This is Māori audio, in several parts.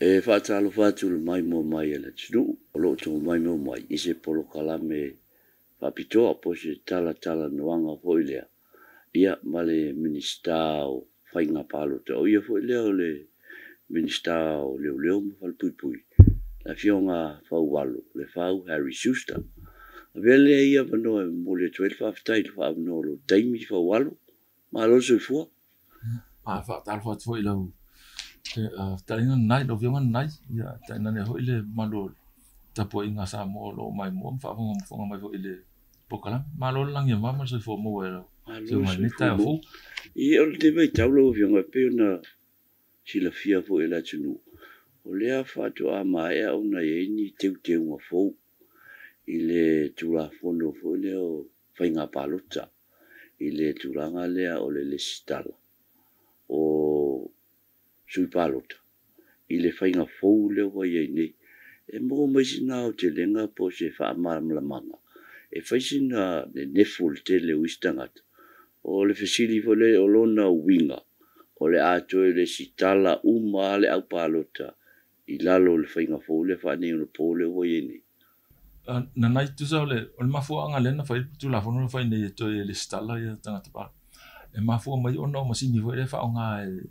e fatalo e fatu le mai mo mai ele tsu o lo tu mai mo mai ise polo kala me papito a poche tala tala noanga foilea ia male minista o fainga palo te oia foilea o le minista o leo leo mo fal pui pui la fionga fau walo le fau harry shuster a vele ia vano e mo le tuel faftai lo faf no lo daimi fau walo ma lo se fua Ah, fa, tal fa, tu Uh, taina nai lo vionga nai ya taina ne ho ile malo tapo inga sa mo lo mai mo fa fa mo fa mo ile pokala malo lang ye mama se fo mo e lo se e mo ni ta fo i ol te mai tau lo vionga pe una si la fia fo ile tinu o le a fa to a mai a una ye ni te te mo fo ile tu la fo no e fo le o fa inga palo tsa ile tu langa le a ole le sitala o sui palota. I le whainga fōu leo wai ei nei. E mō maisi nā o te lenga po se whaamaram la manga. E whaisi nā ne nefu le te leo istangata. O le fesili fo le o lona winga. O le atoe le si tala uma le au palota. I lalo le whainga fōu le whaane o le pō leo wai ei nei. Uh, na nai tu sa ole, ole mafua anga lena fai tu la fono fai nei e toi e le stala i e tangata pa. E mafua mai ono o masini fai le fai o ngā e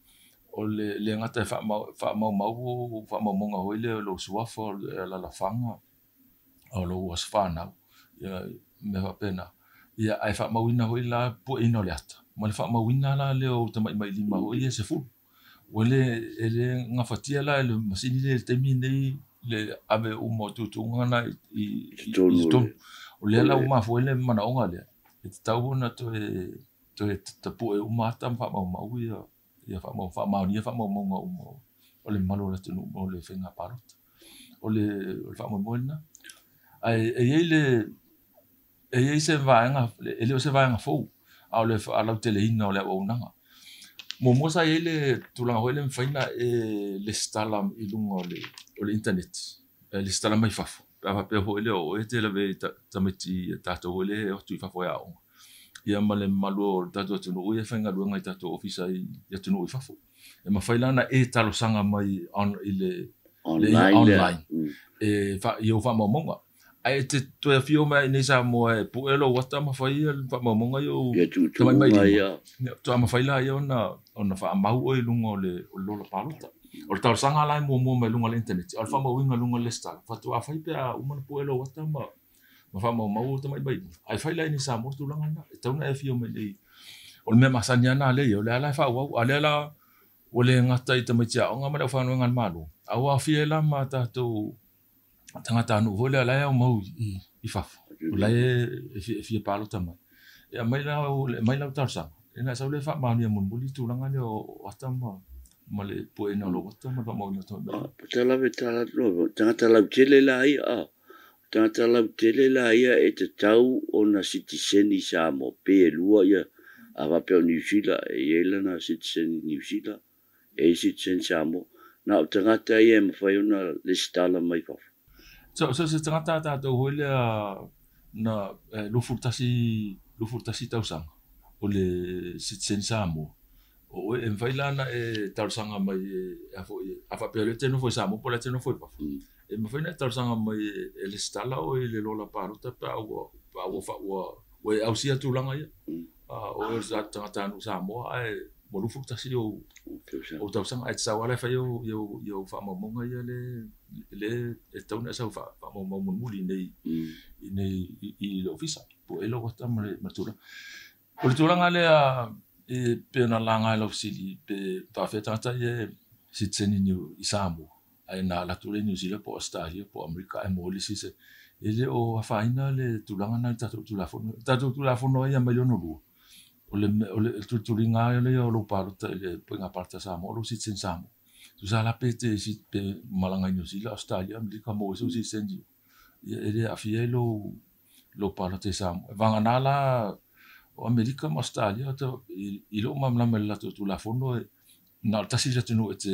o le le ngata fa ma fa ma ma fa ma monga ho le lo sua fo la la fanga o lo was ya me va pena ya ai fa ma wina ho la po pues, ino le ata ma le fa ma wina la le o te mai mai lima ho ye se fu o le ele nga fatia la le masini le te le ave o mo tu tu ngana i i o le la o ma fo le mana onga le te tau na to e to e te po e fa ma ma ia fa mo fa ma fa mo mo mo o le malo le tenu o le fenga parot o le o le fa mo mo na ai e ia le e ia se va nga e le se va nga fo a le a la tele ina o le o na mo mo sa ia le tulanga ho le mfaina e le stala i lunga o le o le internet e le stala mai fafo pa pa pe ho le o e te la ve ta e to le e o tu fafo ya o ia e e ma le o le tatou atunuu ia faigaluega i tatou ofisa i atunuu i fafo e mafai lana e talosaga mai i le online e iou faamaumauga ae te toe fio mea inei sa moa e puʻe lou ata mafai ia le faamaumauga iou tamaimai na mafai la ia ona ona faamau o i luga o le lola palota o le talosaga alae muamua mai luga le internet o le faamauiga luga le stal fatuafai a uma na puʻe puelo wata ma mafama mau to mai bai ai fai lai ni sa mo tu langa na tau na fio me le o me masanya na le yo la la fa wa ale la o le ngata i tama fa no ngan malu a wa fie la ma ta to tanga ta no vole la ya mo i fa la e fie palo tama ya mai la mai la tar sa ina sa le fa ma ni mun buli tu langa le o atama ma le po ina lo wata ma fa mo ni to ba pa tala ve tala lo tanga tala chele la tata lau tele la ia e te tau o na citizeni sa mo pe e lua ia a wape o New Zealand e iela na citizeni New Zealand e i citizeni sa mo na o tangata ia e mawhai o na le stala mai fafu. So, so, so tangata ta tau huile a na eh, lufurtasi, lufurtasi tau sang o le citizeni sa mo o e mwhai lana e tau sanga mai e, a fapea le tenu fwe sa mo po le tenu fwe pafu. Mm. ma fai na tau sanga mai ele eh, stala o ele lola paru ta pa o pa o fa o o au sia tu langa ia mm. a ah, o e sa tanga tanu sa mo ai mo lufu ta si o o tau sanga ai sa wala fa yo yo yo fa mo mo ia le le e tau na sa fa pa mo mo mo muli nei mm. nei i lo fisa po ele o ta ma ma tu o tu langa le a e pe na langa lo si pe pa fe tata ye sitseni ni i mo na tu le New Zealand po Australia po America e mo le sise ele o a faina le tulanga na tatu tulafono tatu tulafono ia mai no lu o le o le tutulinga le o lo paro le penga parte sa mo lu sitzen sa mo tu sa la pete si pe malanga New Zealand Australia America mo so si senji ele a fielo lo paro te sa mo vanga nala o America mo Australia to ilo mamla mela tulafono na tasi le tunu te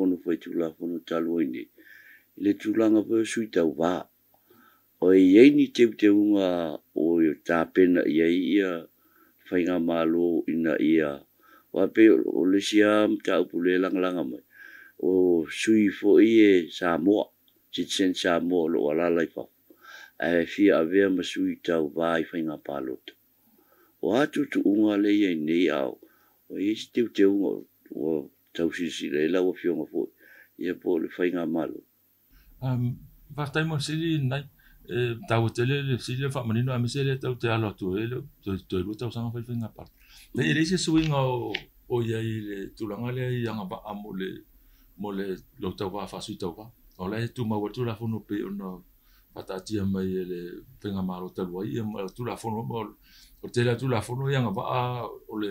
pono fai tula pono talo ini. Le tula nga pono sui tau wā. O e iei ni te te unga o yo tāpena ia ia fai ngā mālo ina ia. O ape o le siam ta upu le langa langa mai. O sui fo ie sa mua. Jitsen sa mua lo wala lai pa. E fia avea ma sui tau wā i fai ngā pālota. O hatu tu unga le iei nei au. O e iei te te unga o tau si si le lau fio ma fo ia po le fai nga malo um va tai mo si nai e tau te le si le fa manino a mi se le tau te alo tu le tu tu lu tau sanga fai nga pa le mm. ile se sui nga o o ia e i le tu langa le i anga ba a mo le mo le lo tau va fa si tau va o le tu ma wetu la fono pe ona patatia mai le fai nga malo tau ai e mo tu la fono mo o te la tu la fono i anga ba o le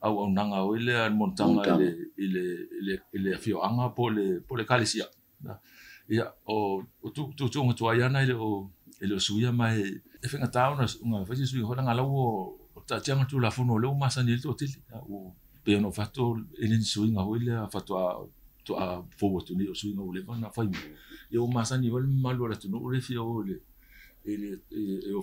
au au nanga o ile al montanga ile fio anga po le po le o tu tu tu tu ai o ile o suia mai e fenga una fasi sui nga tu la funo le o pe no fatto ile e sui nga a fatto a to a fobo tu ni o sui nga o le na fai ia o masani val malu ala tu no le fio le ile e o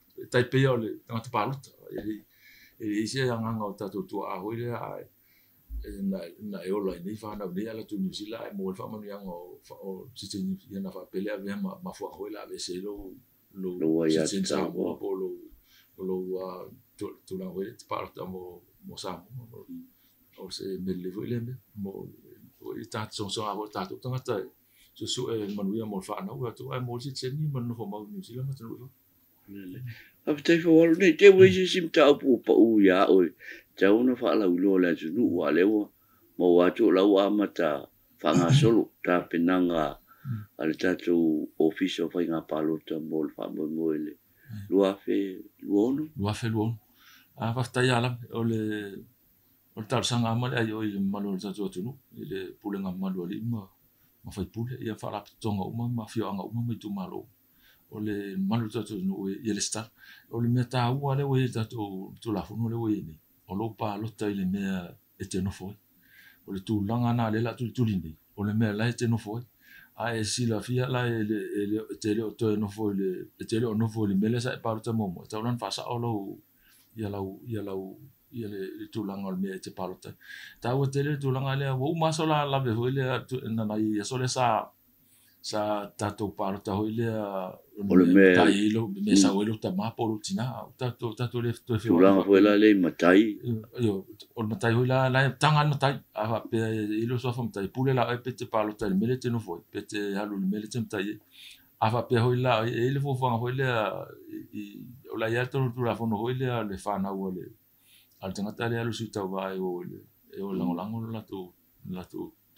taipea o le tagata palota ele ele isi agaga o tatou tuaahoi lea ae na na e ola nei whanau nei ala tu New Zealand e mōle whamanuianga o, o sitini iana whapelea vea ma, mafua hoi la vese lo lo sitini sa mo po lo lo tu na hoi te parata mo mo sa mo o se me le voi leme mo o i tātou song song awa tātou tangata e so so e manuia mōle whanau atu ai mōle sitini manu ho mau New Zealand matanu e Ape te fwo walo, ne te wè jè sim ta apu upa ou ya oe, te wè wè fwa ala wile wale anjou nou wale wwa, mwa wato wale wale wale anjou nou wale anjou nou wale anjou nou, ta e penan nga e alitato ou ofisyo fwa inga palo ta mol fwa mwen ngoe le. Lwa fe lwono? Lwa fe lwono. Ape te alam, wale, wale talosan nga amale, ayo yon malo alitato wale anjou nou, yon pule nga malo alim, ma fwa yon pule, ya fwa api ton nga ume, ma fyo anga ume, me ito malo wale. o le manu no e ia e le star o le meta tāua e le ua la le ua e nei o lou lo e le mea e tenofo o le tulaga na le latou le tuli ni, o le mea la e tenofo si ae la e te to toe nofo le e te nofo i le mea sa e palota momo e fasa o lo ia lau ia lau ia le tulaga o le mea e te le tulaga lea ua uma aso la lave tu lea nanai le sa sa tato pano um, e mm. ta ho ile o me ta ilo me sa welo ta ma polo tina tato tato le to fi ola ho ile le matai yo o matai tai ile la tanga matai a pe ilo so fa matai pule la pe te palo ta me le te no fo pe te halu le me e. e le te matai a fa pe ho ile ile fo fa ho ile o la ya to tu la fo no ho a le fa na le al tanga ta le alu si ta va e o le e o la ngolango la tu la tu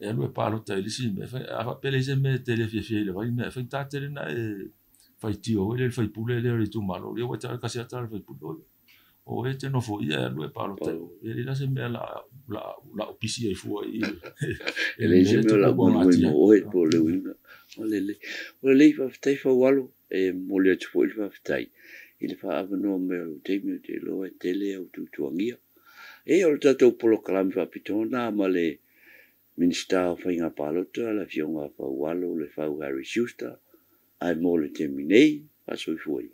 e alu e palo ta ilisi me fai a fa pele se me tele fie fie le vai me fai ta tele na e fai tio ele le fai pule le ritu malo le wata ka se atar fai pulo le o e te no foia e alu e palo ta e le nase me la la la opisi e fua i e le se e me la bon atia o e po le wina o le le o le le fa fai fa walo e mo le atu po le fa fai i le fa avano me o te me te lo e tele au tu tuangia e o le tatou polo kalami fa pitona ma le le minister o whainga pāloto ala fionga pa walo le fau Harry Schuster, ai mō le temi nei, pasoi fuei.